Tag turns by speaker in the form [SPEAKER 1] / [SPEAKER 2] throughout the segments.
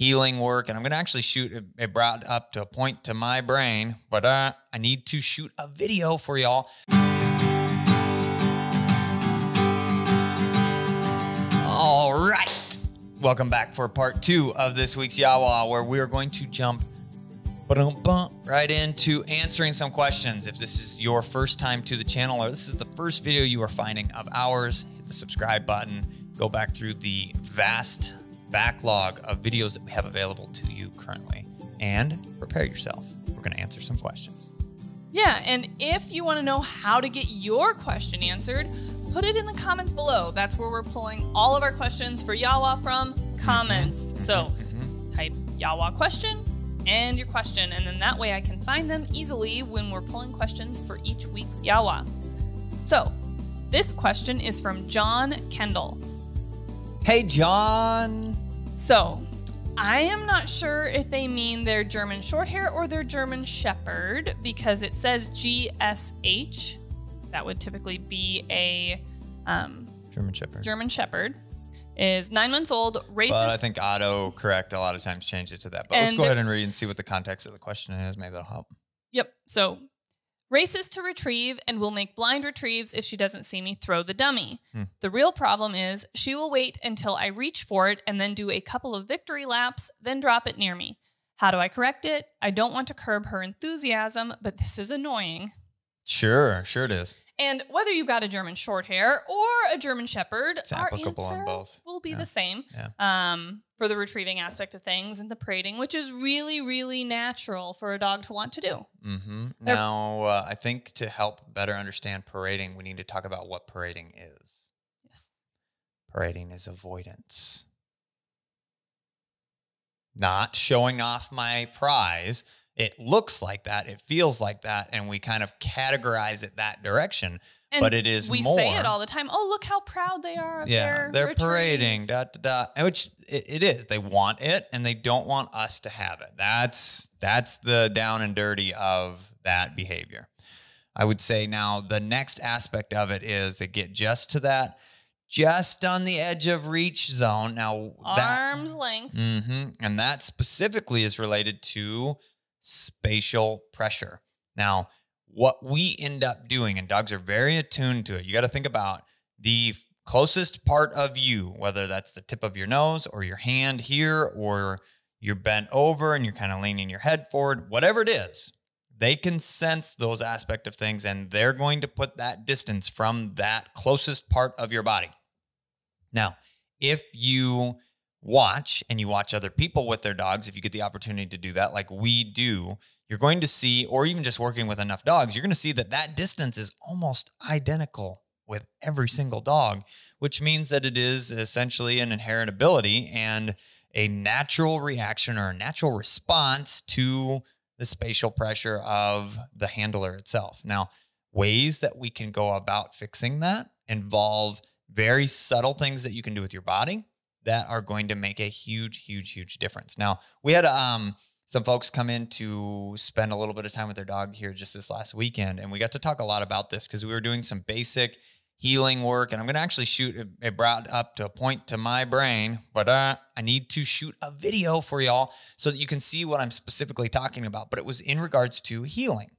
[SPEAKER 1] heeling work. And I'm going to actually shoot it, brought up to a point to my brain, but uh, I need to shoot a video for y'all. All right. Welcome back for part two of this week's Yawa, where we are going to jump right into answering some questions. If this is your first time to the channel or this is the first video you are finding of ours, hit the subscribe button. Go back through the vast backlog of videos that we have available to you currently and prepare yourself. We're going to answer some questions.
[SPEAKER 2] Yeah, and if you want to know how to get your question answered, put it in the comments below. That's where we're pulling all of our questions for Yawa from comments. Mm-hmm. So mm-hmm. type Yawa question and your question, and then that way I can find them easily when we're pulling questions for each week's Yawa. So this question is from John Kendall.
[SPEAKER 1] Hey, John.
[SPEAKER 2] So I am not sure if they mean their German Shorthair or their German Shepherd because it says GSH that would typically be a um,
[SPEAKER 1] German Shepherd.
[SPEAKER 2] German Shepherd is nine months old, racist.
[SPEAKER 1] But I think auto correct a lot of times changes to that. But let's go ahead and read and see what the context of the question is. Maybe that'll help.
[SPEAKER 2] Yep. So races to retrieve and will make blind retrieves if she doesn't see me throw the dummy. Hmm. The real problem is she will wait until I reach for it and then do a couple of victory laps, then drop it near me. How do I correct it? I don't want to curb her enthusiasm, but this is annoying.
[SPEAKER 1] Sure, sure it is.
[SPEAKER 2] And whether you've got a German short hair or a German shepherd,
[SPEAKER 1] it's our answer
[SPEAKER 2] will be
[SPEAKER 1] yeah.
[SPEAKER 2] the same
[SPEAKER 1] yeah.
[SPEAKER 2] um, for the retrieving aspect of things and the parading, which is really, really natural for a dog to want to do.
[SPEAKER 1] Mm-hmm. Now, uh, I think to help better understand parading, we need to talk about what parading is.
[SPEAKER 2] Yes.
[SPEAKER 1] Parading is avoidance. Not showing off my prize it looks like that, it feels like that, and we kind of categorize it that direction.
[SPEAKER 2] And
[SPEAKER 1] but it is
[SPEAKER 2] we
[SPEAKER 1] more.
[SPEAKER 2] say it all the time. Oh, look how proud they are of
[SPEAKER 1] yeah,
[SPEAKER 2] their
[SPEAKER 1] they're
[SPEAKER 2] retrieve.
[SPEAKER 1] parading, da da da. Which it, it is. They want it, and they don't want us to have it. That's that's the down and dirty of that behavior. I would say now the next aspect of it is to get just to that, just on the edge of reach zone. Now
[SPEAKER 2] arms that, length,
[SPEAKER 1] mm-hmm, and that specifically is related to spatial pressure. Now, what we end up doing, and dogs are very attuned to it, you got to think about the closest part of you, whether that's the tip of your nose or your hand here, or you're bent over and you're kind of leaning your head forward, whatever it is, they can sense those aspect of things and they're going to put that distance from that closest part of your body. Now, if you watch and you watch other people with their dogs, if you get the opportunity to do that, like we do, you're going to see, or even just working with enough dogs, you're going to see that that distance is almost identical with every single dog, which means that it is essentially an inherent ability and a natural reaction or a natural response to the spatial pressure of the handler itself. Now, ways that we can go about fixing that involve very subtle things that you can do with your body that are going to make a huge, huge, huge difference. Now, we had um, some folks come in to spend a little bit of time with their dog here just this last weekend, and we got to talk a lot about this because we were doing some basic heeling work. And I'm going to actually shoot it brought up to a point to my brain, but uh, I need to shoot a video for y'all so that you can see what I'm specifically talking about. But it was in regards to heeling.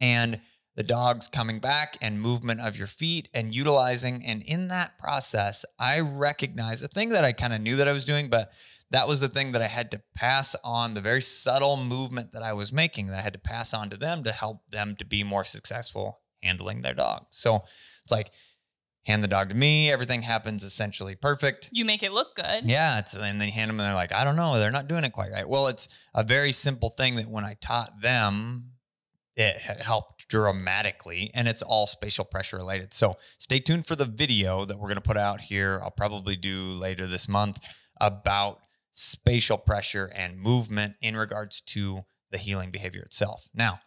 [SPEAKER 1] And the dogs coming back and movement of your feet and utilizing. And in that process, I recognize a thing that I kind of knew that I was doing, but that was the thing that I had to pass on the very subtle movement that I was making that I had to pass on to them to help them to be more successful handling their dog. So it's like, hand the dog to me. Everything happens essentially perfect.
[SPEAKER 2] You make it look good.
[SPEAKER 1] Yeah. It's, and then you hand them and they're like, I don't know. They're not doing it quite right. Well, it's a very simple thing that when I taught them, it helped dramatically and it's all spatial pressure related. So stay tuned for the video that we're going to put out here. I'll probably do later this month about spatial pressure and movement in regards to the heeling behavior itself. Now,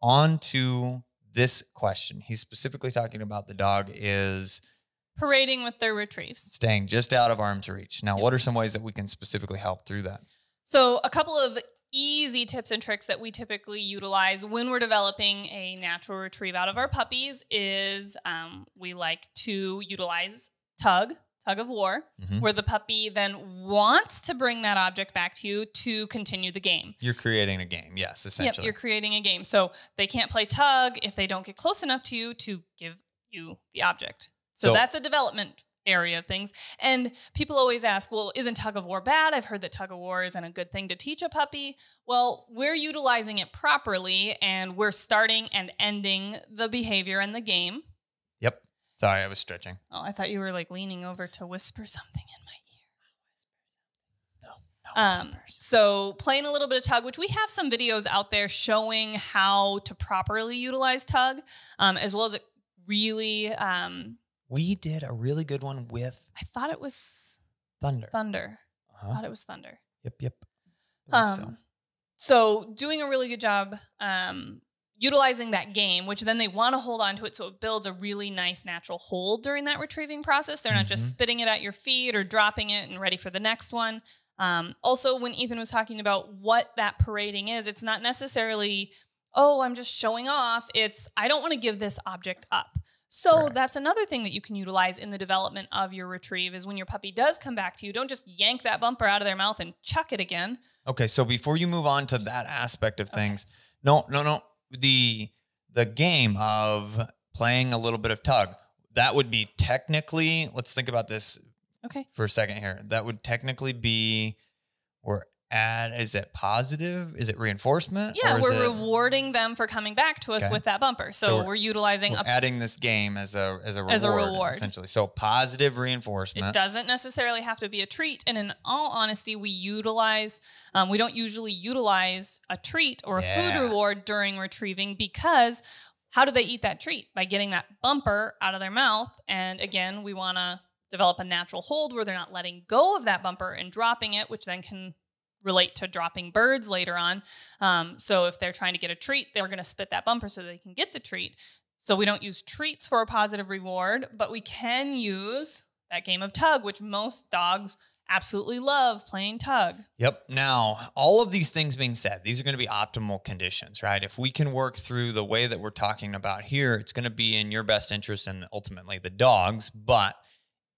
[SPEAKER 1] on to this question. He's specifically talking about the dog is
[SPEAKER 2] parading with their retrieves,
[SPEAKER 1] staying just out of arm's reach. Now, yep. what are some ways that we can specifically help through that?
[SPEAKER 2] So, a couple of easy tips and tricks that we typically utilize when we're developing a natural retrieve out of our puppies is um, we like to utilize tug tug of war,
[SPEAKER 1] Mhm.
[SPEAKER 2] where the puppy then wants to bring that object back to you to continue the game.
[SPEAKER 1] You're creating a game. Yes, essentially Yep,
[SPEAKER 2] you're creating a game. So they can't play tug if they don't get close enough to you to give you the object. So,
[SPEAKER 1] So-
[SPEAKER 2] that's a development area of things. And people always ask, well, isn't tug of war bad? I've heard that tug of war isn't a good thing to teach a puppy. Well, we're utilizing it properly and we're starting and ending the behavior and the game.
[SPEAKER 1] yep. Sorry, I was stretching.
[SPEAKER 2] Oh, I thought you were like leaning over to whisper something in my ear.
[SPEAKER 1] No
[SPEAKER 2] Um, so playing a little bit of tug, which we have some videos out there showing how to properly utilize tug, um, as well as it really. Um,
[SPEAKER 1] we did a really good one with
[SPEAKER 2] I thought it was
[SPEAKER 1] Thunder.
[SPEAKER 2] thunder. I
[SPEAKER 1] Uh-huh.
[SPEAKER 2] thought it was thunder.
[SPEAKER 1] Yep, yep.
[SPEAKER 2] Um, so doing a really good job um, utilizing that game, which then they want to hold on to it, so it builds a really nice natural hold during that retrieving process. They're not just
[SPEAKER 1] Mhm.
[SPEAKER 2] spitting it at your feet or dropping it and ready for the next one. Um, also, when Ethan was talking about what that parading is, it's not necessarily, oh, I'm just showing off. It's I don't want to give this object up. So
[SPEAKER 1] Correct.
[SPEAKER 2] that's another thing that you can utilize in the development of your retrieve is when your puppy does come back to you, don't just yank that bumper out of their mouth and chuck it again.
[SPEAKER 1] Okay, so before you move on to that aspect of things, no, no, no. The the game of playing a little bit of tug, that would be technically, let's think about this
[SPEAKER 2] Okay.
[SPEAKER 1] for a second here. That would technically be we're at is it positive? Is it reinforcement?
[SPEAKER 2] Yeah,
[SPEAKER 1] Or is
[SPEAKER 2] we're
[SPEAKER 1] it-
[SPEAKER 2] rewarding them for coming back to us
[SPEAKER 1] Okay.
[SPEAKER 2] with that bumper. So,
[SPEAKER 1] So
[SPEAKER 2] we're,
[SPEAKER 1] we're-
[SPEAKER 2] utilizing
[SPEAKER 1] we're
[SPEAKER 2] a
[SPEAKER 1] adding this game as a as a reward,
[SPEAKER 2] As a reward.
[SPEAKER 1] essentially. So positive reinforcement.
[SPEAKER 2] It doesn't necessarily have to be a treat. And in all honesty, we utilize, um, we don't usually utilize a treat or a
[SPEAKER 1] Yeah.
[SPEAKER 2] food reward during retrieving because how do they eat that treat? By getting that bumper out of their mouth. And again, we want to develop a natural hold where they're not letting go of that bumper and dropping it, which then can relate to dropping birds later on. Um, so if they're trying to get a treat, they're going to spit that bumper so they can get the treat. So we don't use treats for a positive reward, but we can use that game of tug, which most dogs absolutely love playing tug.
[SPEAKER 1] Yep. Now, all of these things being said, these are going to be optimal conditions, right? If we can work through the way that we're talking about here, it's going to be in your best interest and ultimately the dog's. But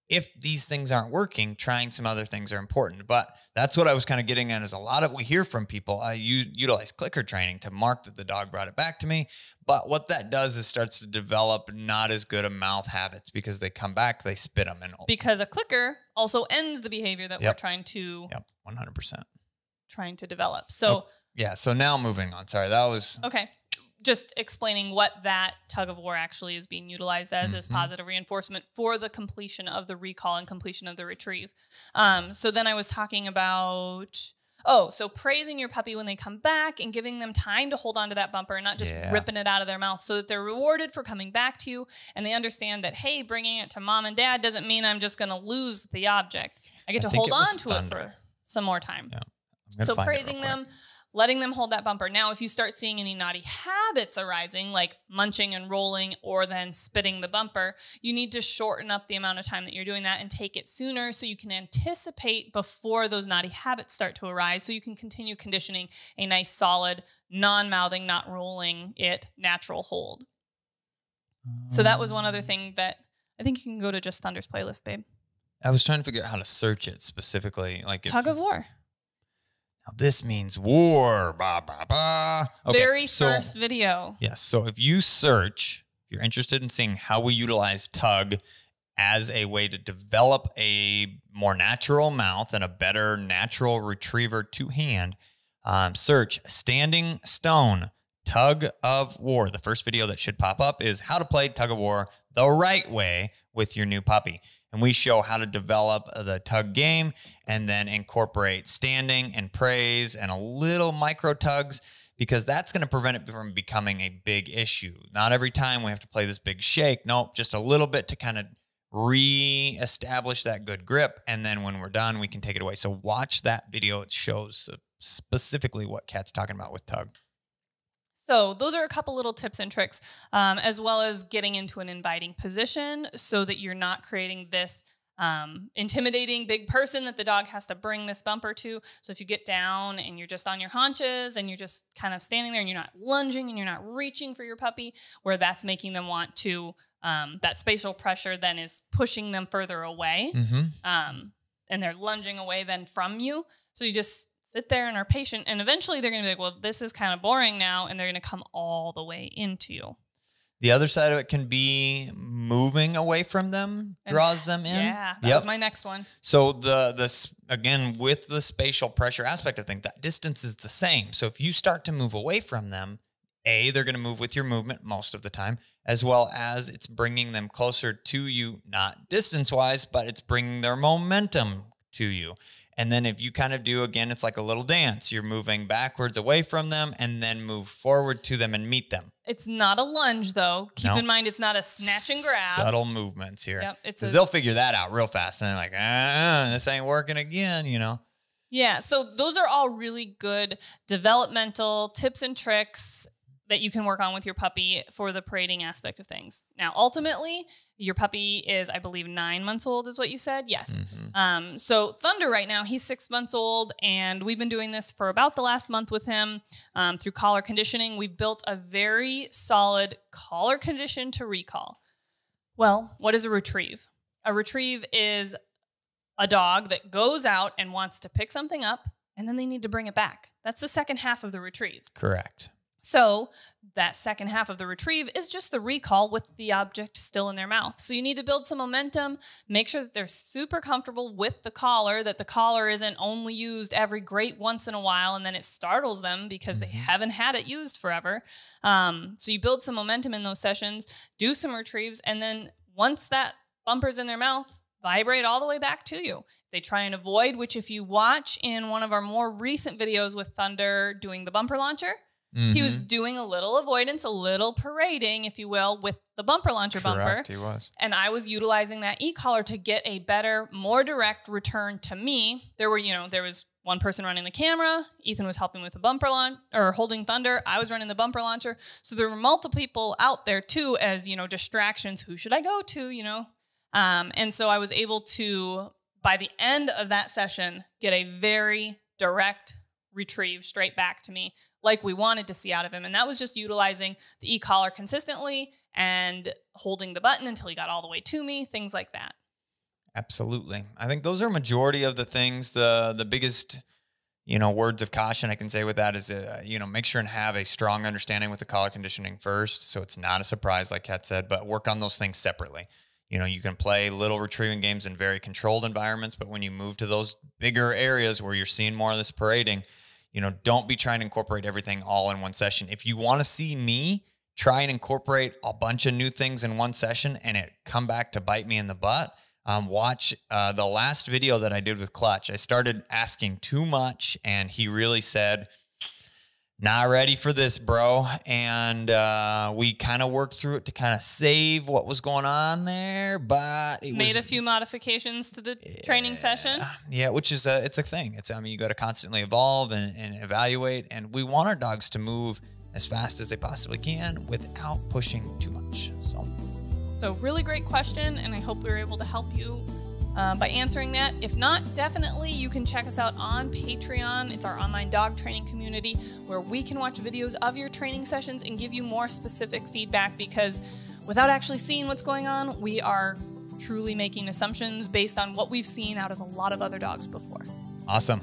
[SPEAKER 1] if these things aren't working, trying some other things are important. But that's what I was kind of getting at is a lot of we hear from people. I u- utilize clicker training to mark that the dog brought it back to me. But what that does is starts to develop not as good of mouth habits because they come back, they spit them, and
[SPEAKER 2] Because a clicker also ends the behavior that we're trying to
[SPEAKER 1] yep, one hundred percent.
[SPEAKER 2] trying to develop. So oh,
[SPEAKER 1] Yeah. So now moving on. Sorry, that was
[SPEAKER 2] Okay. Just explaining what that tug of war actually is being utilized as is
[SPEAKER 1] Mhm.
[SPEAKER 2] positive reinforcement for the completion of the recall and completion of the retrieve. Um, so then I was talking about, oh, so praising your puppy when they come back and giving them time to hold on to that bumper and not just
[SPEAKER 1] Yeah.
[SPEAKER 2] ripping it out of their mouth so that they're rewarded for coming back to you and they understand that, hey, bringing it to mom and dad doesn't mean I'm just going to lose the object. I get
[SPEAKER 1] I
[SPEAKER 2] to hold on to it for some more time
[SPEAKER 1] Yeah.
[SPEAKER 2] So praising them letting them hold that bumper. Now if you start seeing any naughty habits arising like munching and rolling or then spitting the bumper you need to shorten up the amount of time that you're doing that and take it sooner so you can anticipate before those naughty habits start to arise so you can continue conditioning a nice solid non-mouthing not rolling it natural hold. So that was one other um. thing that i think you can go to just thunder's playlist babe.
[SPEAKER 1] I was trying to figure out how to search it specifically. Like if,
[SPEAKER 2] tug of war
[SPEAKER 1] now this means war. Ba, ba, ba. Okay,
[SPEAKER 2] very
[SPEAKER 1] so-
[SPEAKER 2] first video
[SPEAKER 1] Yes. So if you search, if you're interested in seeing how we utilize tug as a way to develop a more natural mouth and a better natural retriever to hand, um, search standing stone tug of war. The first video that should pop up is how to play tug of war the right way with your new puppy. And we show how to develop the tug game and then incorporate standing and praise and a little micro tugs because that's going to prevent it from becoming a big issue. Not every time we have to play this big shake. Nope, just a little bit to kind of re-establish that good grip and then when we're done we can take it away. So watch that video. It shows specifically what Kat's talking about with tug.
[SPEAKER 2] So those are a couple little tips and tricks, um, as well as getting into an inviting position so that you're not creating this um, intimidating big person that the dog has to bring this bumper to. So if you get down and you're just on your haunches and you're just kind of standing there and you're not lunging and you're not reaching for your puppy, where that's making them want to um, that spatial pressure then is pushing them further away.
[SPEAKER 1] Mm-hmm.
[SPEAKER 2] Um, and they're lunging away then from you. So you just sit there and are patient. And eventually they're going to be like, well, this is kind of boring now. And they're going to come all the way into you.
[SPEAKER 1] The other side of it can be moving away from them draws them in.
[SPEAKER 2] Yeah, that
[SPEAKER 1] Yep.
[SPEAKER 2] was my next one.
[SPEAKER 1] So the the again with the spatial pressure aspect I think that distance is the same. So if you start to move away from them, a they're going to move with your movement most of the time, as well as it's bringing them closer to you, not distance wise, but it's bringing their momentum to you. And then if you kind of do again, it's like a little dance. You're moving backwards away from them, and then move forward to them and meet them.
[SPEAKER 2] It's not a lunge though. Keep
[SPEAKER 1] No.
[SPEAKER 2] in mind it's not a snatch and grab.
[SPEAKER 1] Subtle movements here.
[SPEAKER 2] Yep, it's
[SPEAKER 1] Because
[SPEAKER 2] a-
[SPEAKER 1] they'll figure that out real fast. And they're like, ah, this ain't working again, you know?
[SPEAKER 2] Yeah, so those are all really good developmental tips and tricks that you can work on with your puppy for the parading aspect of things. Now, ultimately, your puppy is, I believe, nine months old, is what you said. Yes.
[SPEAKER 1] Mhm.
[SPEAKER 2] Um, so Thunder right now, he's six months old, and we've been doing this for about the last month with him um, through collar conditioning. We've built a very solid collar condition to recall. Well, what is a retrieve? A retrieve is a dog that goes out and wants to pick something up, and then they need to bring it back. That's the second half of the retrieve.
[SPEAKER 1] Correct.
[SPEAKER 2] So that second half of the retrieve is just the recall with the object still in their mouth. So you need to build some momentum, make sure that they're super comfortable with the collar, that the collar isn't only used every great once in a while and then it startles them because they haven't had it used forever. Um, so you build some momentum in those sessions, do some retrieves, and then once that bumper's in their mouth, vibrate all the way back to you. They try and avoid, which if you watch in one of our more recent videos with Thunder doing the bumper launcher, he was
[SPEAKER 1] Mhm.
[SPEAKER 2] doing a little avoidance, a little parading, if you will, with the bumper launcher bumper.
[SPEAKER 1] Correct, he was.
[SPEAKER 2] And I was utilizing that e-collar to get a better, more direct return to me. There were, you know, there was one person running the camera. Ethan was helping with the bumper launch or holding thunder. I was running the bumper launcher. So there were multiple people out there too as, you know, distractions. Who should I go to, you know? Um, and so I was able to, by the end of that session, get a very direct retrieve straight back to me like we wanted to see out of him. And that was just utilizing the e-collar consistently and holding the button until he got all the way to me, things like that.
[SPEAKER 1] Absolutely. I think those are majority of the things. The the biggest, you know, words of caution I can say with that is, uh, you know, make sure and have a strong understanding with the collar conditioning first, so it's not a surprise, like Kat said. But work on those things separately. You know, you can play little retrieving games in very controlled environments, but when you move to those bigger areas where you're seeing more of this parading, you know, don't be trying to incorporate everything all in one session. If you want to see me try and incorporate a bunch of new things in one session and it come back to bite me in the butt, um, watch uh, the last video that I did with Clutch. I started asking too much, and he really said, "Not ready for this, bro." And uh, we kind of worked through it to kind of save what was going on there, but it
[SPEAKER 2] Made
[SPEAKER 1] was,
[SPEAKER 2] a few modifications to the training session.
[SPEAKER 1] yeah, which is a it's a thing. It's I mean you got to constantly evolve and, and evaluate, and we want our dogs to move as fast as they possibly can without pushing too much. So
[SPEAKER 2] So, really great question, and I hope we were able to help you uh, by answering that. If not, definitely you can check us out on Patreon. It's our online dog training community where we can watch videos of your training sessions and give you more specific feedback because without actually seeing what's going on, we are truly making assumptions based on what we've seen out of a lot of other dogs before.
[SPEAKER 1] awesome.